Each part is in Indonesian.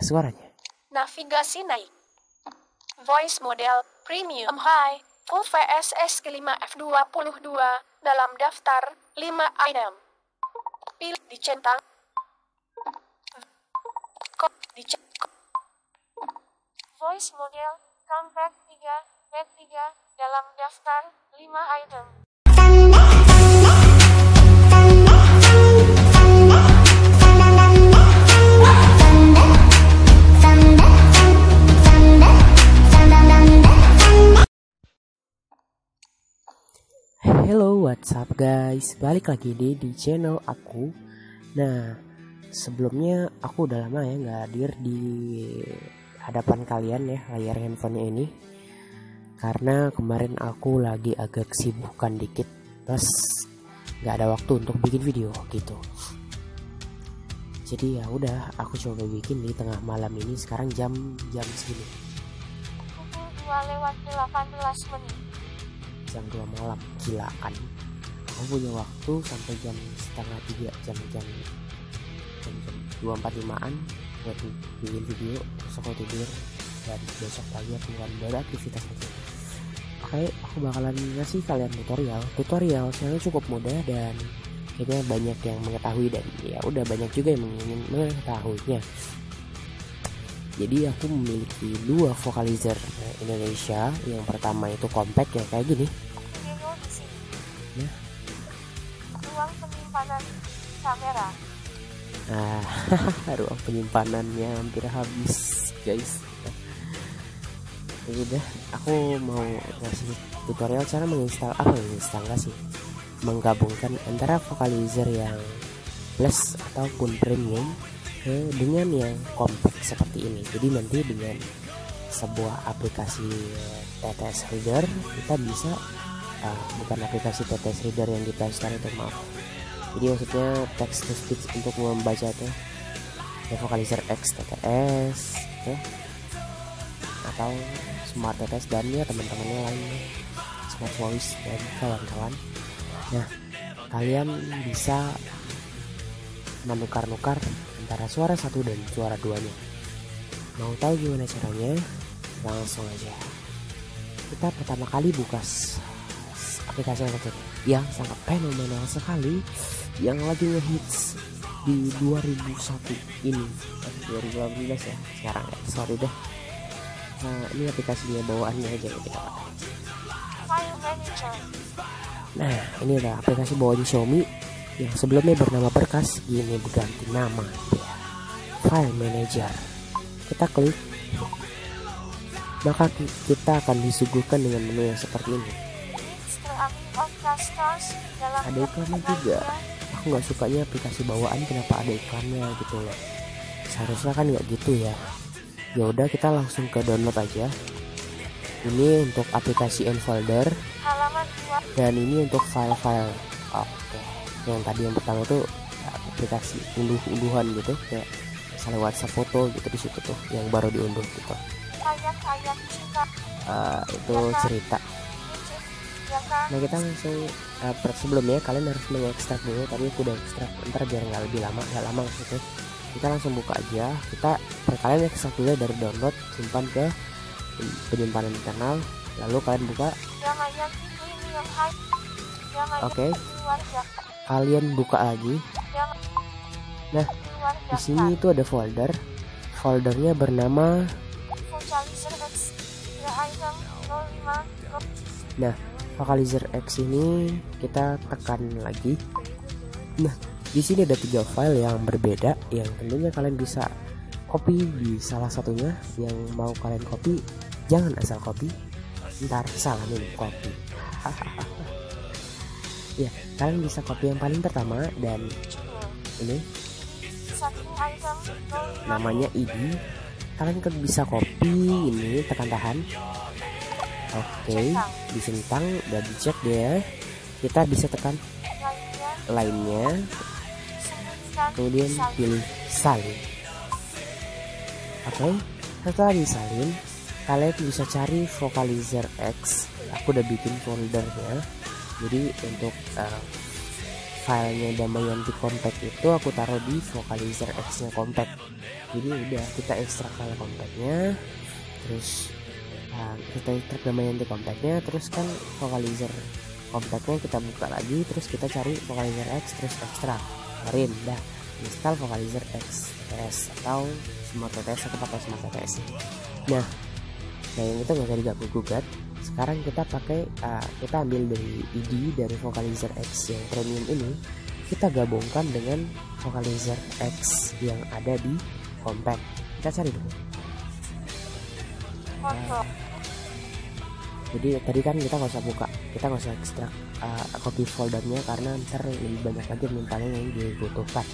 suaranya. Navigasi naik. Voice model premium high. Full VSS kelima F22 dalam daftar 5 item. Pilih dicentang. Kok dicentang. Voice model compact 3 bed 3 dalam daftar 5 item. Hello, what's up guys? Balik lagi di, di channel aku. Nah, sebelumnya aku udah lama ya nggak hadir di hadapan kalian ya layar handphonenya ini. Karena kemarin aku lagi agak kesibukan dikit, plus nggak ada waktu untuk bikin video gitu. Jadi ya udah, aku coba bikin di tengah malam ini. Sekarang jam jam segini, Pukul 2 lewat 18 menit. Jam 2 malam. Gila kan? Aku punya waktu sampai jam setengah tiga jam-jam jam-jam dua empat limaan buat bikin video terus aku tidur dan besok pagi aku akan beraktivitas lagi oke aku bakalan ngasih kalian tutorial tutorial sebenarnya cukup mudah dan kayaknya banyak yang mengetahui dan ya udah banyak juga yang ingin mengetahuinya jadi aku memiliki dua vocalizer Indonesia yang pertama itu compact ya kayak gini. Ya. Ruang penyimpanan kamera. Nah, ruang penyimpanannya hampir habis, guys. Ya udah, aku mau ngasih tutorial cara menginstal apa menginstal nggak sih? Menggabungkan antara vocalizer yang plus ataupun premium ke dengan yang compact seperti ini. Jadi nanti dengan sebuah aplikasi TTS Reader kita bisa uh, bukan aplikasi TTS Reader yang kita install itu maaf. Jadi maksudnya text to speech untuk membaca tuh ya vocalizer X TTS ya. Atau smart TTS dan ya teman-temannya lainnya smart voice dan kawan-kawan. Nah kalian bisa menukar-nukar antara suara satu dan suara duanya. Mau tahu gimana caranya? Langsung aja. Kita pertama kali buka aplikasi yang satu yang sangat fenomenal sekali yang lagi ngehits di 2001 ini. Eh, 2018 ya sekarang ya. Sorry deh. Nah, ini aplikasinya bawaannya aja yang kita pakai. Nah ini adalah aplikasi bawaan Xiaomi yang sebelumnya bernama Berkas ini berganti nama ya File Manager. Kita klik. Maka ki- kita akan disuguhkan dengan menu yang seperti ini. Ada iklannya juga. aku nggak sukanya aplikasi bawaan kenapa ada iklannya gitu loh. Seharusnya kan nggak gitu ya. Ya udah kita langsung ke download aja. Ini untuk aplikasi and folder. Halaman 2 dan ini untuk file-file yang tadi yang pertama tuh aplikasi unduh-unduhan gitu kayak misalnya WhatsApp foto gitu di situ tuh yang baru diunduh gitu. Ayat-ayat cinta Eh, itu cerita. Bridget, ya kan? Nah kita langsung uh, sebelumnya kalian harus mengekstrak dulu Tadi aku udah ekstrak. Ntar biar nggak lebih lama nggak lama maksudnya. Kita langsung buka aja. Kita kalian ekstrak dulu dari download Simpan ke penyimpanan internal. Lalu kalian buka. Itu Oke. keluarga Kalian buka lagi. Nah, Di sini itu ada folder. Foldernya bernama 05 Nah Vocalizer X ini kita tekan lagi. Nah di sini ada tiga file yang berbeda. Yang tentunya kalian bisa copy di salah satunya. Yang mau kalian copy jangan asal copy. Ntar salah nih copy. ya kalian bisa copy yang paling pertama dan ini. Satu item 05 namanya ID kalian kan bisa copy ini tekan tahan oke disentang udah dicek deh kita bisa tekan lainnya. kemudian pilih salin oke setelah disalin kalian bisa cari vocalizer X. Aku udah bikin foldernya jadi untuk uh, filenya Damayanti compact itu aku taruh di vocalizer X nya compact jadi udah kita ekstrak file compactnya terus nah, kita ekstrak Damayanti compactnya terus kan vocalizer compactnya kita buka lagi terus kita cari vocalizer X terus ekstrak keluarin dah install vocalizer X TTS atau smart TTS aku pakai smart TTS nah nah yang itu nggak usah diganggu gugat sekarang kita pakai uh, kita ambil dari ID dari vocalizer X yang premium ini kita gabungkan dengan vocalizer X yang ada di compact kita cari dulu Kontrol. jadi tadi kan kita nggak usah buka kita nggak usah ekstrak uh, copy foldernya karena ntar lebih banyak lagi mintanya yang dibutuhkan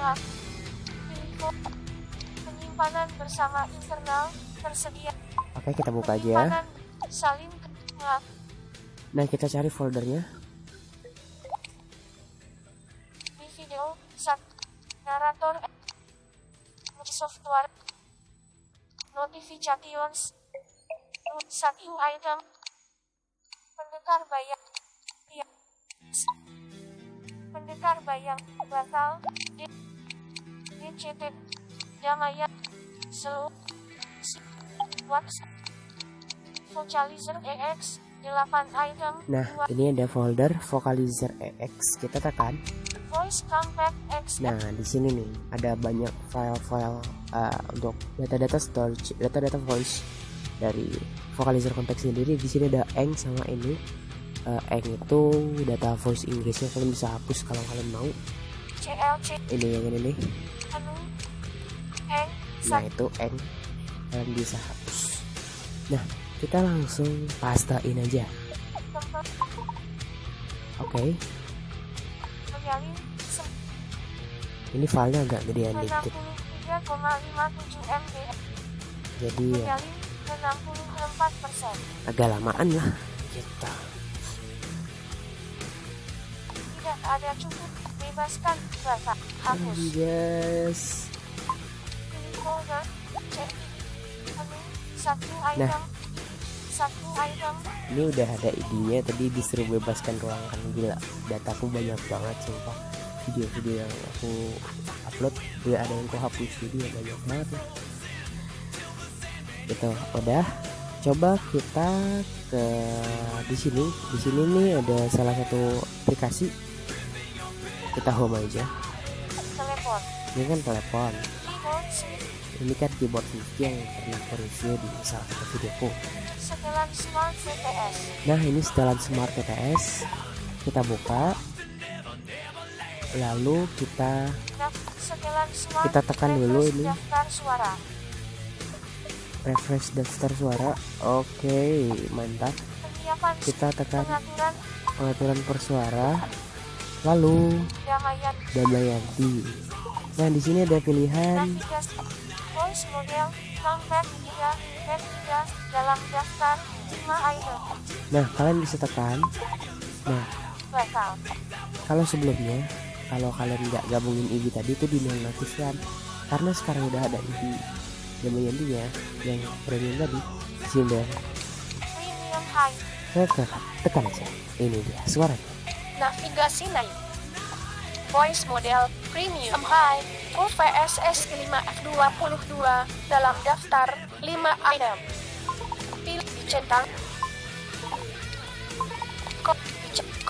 Nah, penyimpanan bersama internal tersedia. Oke kita buka aja. Salin nah, nah kita cari foldernya. Di video sat narator software. Notifications. Satu item. Pendekar bayang ya pendekar bayang batal. Di DCT Damaya Slow WhatsApp Vocalizer EX 8 item nah ini ada folder vocalizer EX kita tekan Voice Compact X Nah, di sini nih ada banyak file-file uh, untuk data-data storage, data-data voice dari vocalizer compact sendiri. Di sini ada eng sama ini. Uh, eng itu data voice Inggrisnya kalian bisa hapus kalau kalian mau. CLC Ini yang ini nih. anu Eng Nah, itu eng kalian bisa hapus. Nah, kita langsung pastein aja. Oke, menyalin ini filenya agak gedean dikit. 63,57 MB Jadi ya menyalin 64 persen agak lamaan lah kita. tidak ada cukup bebaskan data hapus Yes. anu Nah. Item satu item. Ini udah ada idenya tadi disuruh bebaskan ruangan. Gila dataku banyak banget sumpah. Video-video yang aku upload udah ada yang aku hapus. Jadi ya banyak banget lah. Gitu udah. Coba kita ke di sini. Di sini nih ada salah satu aplikasi. Kita home aja. Telepon. Ini kan telepon. Ini kan keyboard yang pernah aku review di salah satu videoku setelan smart VPS Nah ini setelan Smart TTS kita buka. Lalu kita smart Kita tekan dulu ini. daftar suara. Refresh daftar suara. Oke mantap. Penyiapan kita tekan pengaturan. pengaturan persuara lalu Damayan Damayanti nah di sini ada pilihan. Voice model. Compact 3 band 3 dalam daftar 5 item nah kalian bisa tekan. Nah batal kalau sebelumnya kalau kalian nggak gabungin ID tadi itu dinonaktifkan karena sekarang udah ada ID Damayantinya yang premium tadi. Udah premium high. Tekan tekan aja. Ini dia suaranya. Navigasi naik voice model premium high. Full VSS 5F22 dalam daftar 5 item dicek-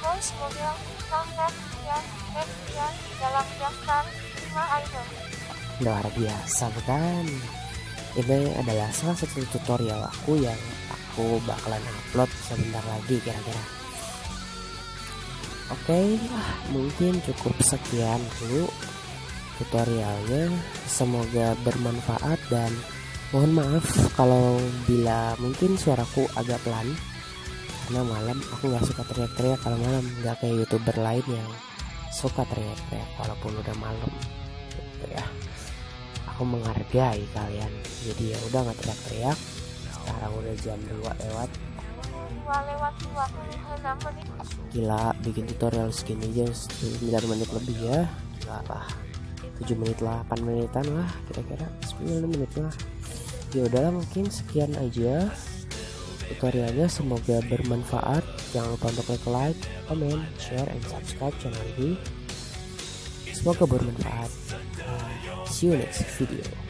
voice compact 3 band 3 dalam daftar 5 item. Luar biasa bukan ini adalah salah satu tutorial aku yang aku bakalan upload sebentar lagi kira-kira. Oke ah, mungkin cukup sekian dulu tutorialnya. Semoga bermanfaat dan mohon maaf kalau bila mungkin suaraku agak pelan. Karena malam aku nggak suka teriak-teriak kalau malam. Nggak kayak youtuber lain yang suka teriak-teriak walaupun udah malam. Gitu ya. Aku menghargai kalian. Jadi ya udah nggak teriak-teriak. Sekarang udah jam 2 lewat. 2 lewat 26 menit gila bikin tutorial segini aja 9 menit lebih ya. Gila lah. 7 menit lah 8 menitan lah kira-kira. 9 menit lah ya udahlah mungkin sekian aja tutorialnya semoga bermanfaat Jangan lupa untuk klik like, comment, share, and subscribe channel ini. Semoga bermanfaat. Uh, see you next video.